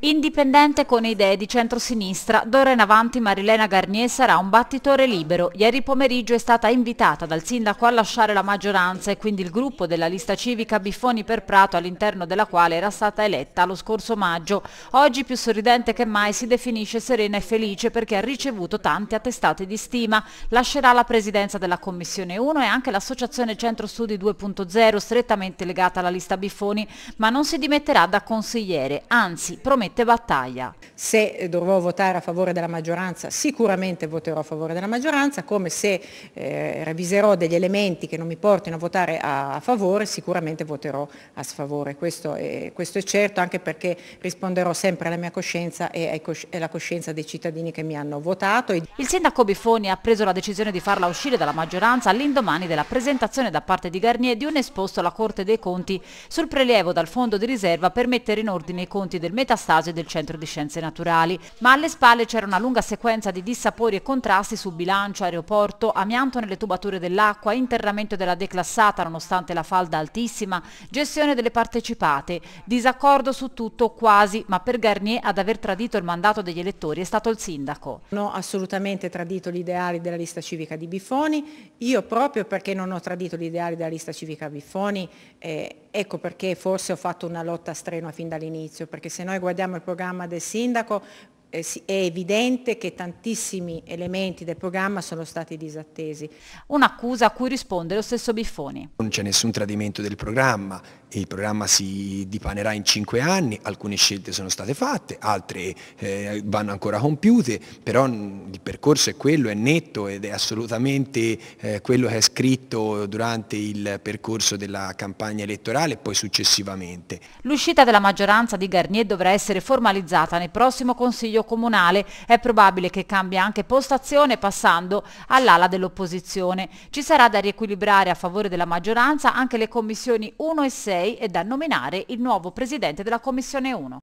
Indipendente con idee di centrosinistra, d'ora in avanti Marilena Garnier sarà un battitore libero. Ieri pomeriggio è stata invitata dal sindaco a lasciare la maggioranza e quindi il gruppo della lista civica Biffoni per Prato all'interno della quale era stata eletta lo scorso maggio. Oggi più sorridente che mai si definisce serena e felice perché ha ricevuto tanti attestati di stima. Lascerà la presidenza della Commissione 1 e anche l'associazione Centro Studi 2.0 strettamente legata alla lista Biffoni, ma non si dimetterà da consigliere, anzi promette promette battaglia. Se dovrò votare a favore della maggioranza, sicuramente voterò a favore della maggioranza, come se eh, reviserò degli elementi che non mi portino a votare a, a favore, sicuramente voterò a sfavore. Questo è, questo è, certo, anche perché risponderò sempre alla mia coscienza e alla coscienza dei cittadini che mi hanno votato. Il sindaco Bifoni ha preso la decisione di farla uscire dalla maggioranza all'indomani della presentazione da parte di Garnier di un esposto alla Corte dei Conti sul prelievo dal fondo di riserva per mettere in ordine i conti del metastato base del Centro di Scienze Naturali, ma alle spalle c'era una lunga sequenza di dissapori e contrasti su bilancio, aeroporto, amianto nelle tubature dell'acqua, interramento della declassata nonostante la falda altissima, gestione delle partecipate, disaccordo su tutto quasi, ma per Garnier ad aver tradito il mandato degli elettori è stato il sindaco. Non ho assolutamente tradito gli ideali della lista civica di Biffoni, io proprio perché non ho tradito gli ideali della lista civica Biffoni, eh, ecco perché forse ho fatto una lotta strenua fin dall'inizio, perché se noi guardiamo il programma del sindaco è evidente che tantissimi elementi del programma sono stati disattesi. Un'accusa a cui risponde lo stesso Biffoni. Non c'è nessun tradimento del programma, il programma si dipanerà in cinque anni, alcune scelte sono state fatte, altre eh, vanno ancora compiute, però il percorso è quello, è netto ed è assolutamente eh, quello che è scritto durante il percorso della campagna elettorale e poi successivamente. L'uscita della maggioranza di Garnier dovrà essere formalizzata nel prossimo Consiglio Comunale, è probabile che cambi anche postazione passando all'ala dell'opposizione. Ci sarà da riequilibrare a favore della maggioranza anche le commissioni 1 e 6 e da nominare il nuovo presidente della Commissione 1.